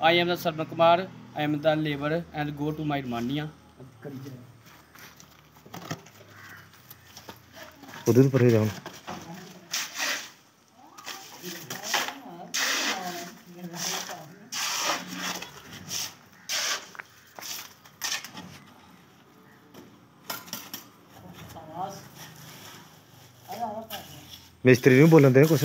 I am the Sarvan Kumar. I am the labor and go to my Romania. उधर पर ही जाऊँ मिस्त्री नहीं बोलन दे कुछ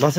ਬਸ।